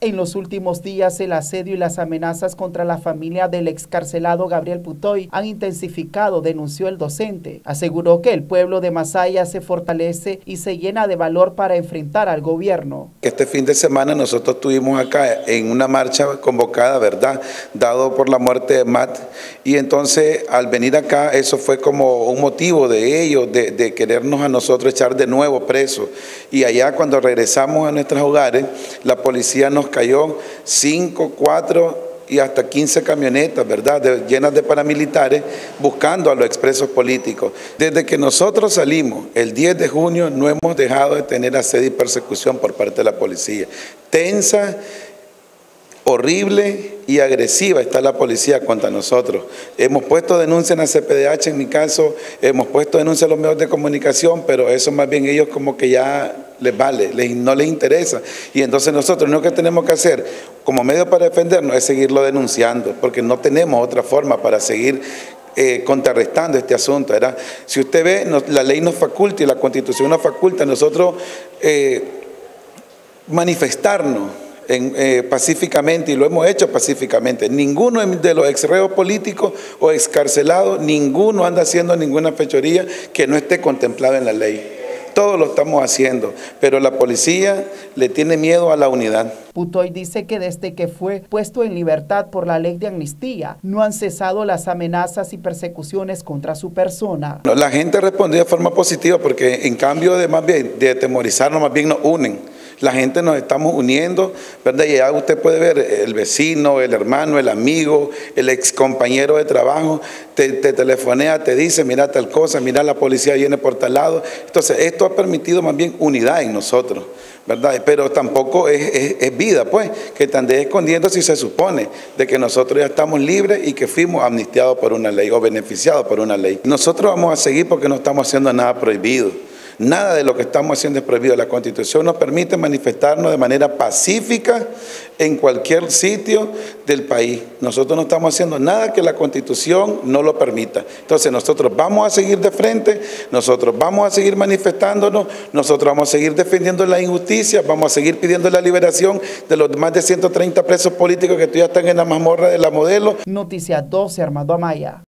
En los últimos días, el asedio y las amenazas contra la familia del excarcelado Gabriel Putoy han intensificado, denunció el docente. Aseguró que el pueblo de Masaya se fortalece y se llena de valor para enfrentar al gobierno. Este fin de semana nosotros estuvimos acá en una marcha convocada, ¿verdad? Dado por la muerte de Matt. Y entonces, al venir acá, eso fue como un motivo de ellos, de, querernos a nosotros echar de nuevo presos. Y allá, cuando regresamos a nuestros hogares, la policía nos cayó 5, 4 y hasta 15 camionetas, ¿verdad?, llenas de paramilitares buscando a los expresos políticos. Desde que nosotros salimos el 10 de junio no hemos dejado de tener asedio y persecución por parte de la policía. Tensa horrible y agresiva está la policía contra nosotros. Hemos puesto denuncia en la CPDH, en mi caso, hemos puesto denuncia a los medios de comunicación, pero eso más bien ellos como que ya les vale, no les interesa. Y entonces nosotros lo que tenemos que hacer como medio para defendernos es seguirlo denunciando, porque no tenemos otra forma para seguir eh, contrarrestando este asunto. Si usted ve, la ley nos faculta y la constitución nos faculta nosotros eh, manifestarnos eh, pacíficamente y lo hemos hecho pacíficamente. Ninguno de los exreos políticos o excarcelados, ninguno anda haciendo ninguna fechoría que no esté contemplada en la ley. Todo lo estamos haciendo, pero la policía le tiene miedo a la unidad. Putoy dice que desde que fue puesto en libertad por la ley de amnistía, no han cesado las amenazas y persecuciones contra su persona. La gente respondió de forma positiva porque en cambio de más bien de atemorizarnos, más bien nos unen la gente nos estamos uniendo, ¿verdad? Y ya usted puede ver el vecino, el hermano, el amigo, el ex compañero de trabajo, te, telefonea, te dice, mira tal cosa, mira la policía viene por tal lado. Entonces, esto ha permitido más bien unidad en nosotros. ¿verdad? Pero tampoco es, vida, pues, que te andes escondiendo si se supone de que nosotros ya estamos libres y que fuimos amnistiados por una ley o beneficiados por una ley. Nosotros vamos a seguir porque no estamos haciendo nada prohibido. Nada de lo que estamos haciendo es prohibido. La Constitución nos permite manifestarnos de manera pacífica en cualquier sitio del país. Nosotros no estamos haciendo nada que la Constitución no lo permita. Entonces nosotros vamos a seguir de frente, nosotros vamos a seguir manifestándonos, nosotros vamos a seguir defendiendo la injusticia, vamos a seguir pidiendo la liberación de los más de 130 presos políticos que todavía están en la mazmorra de la modelo. Noticia 12, Armando Amaya.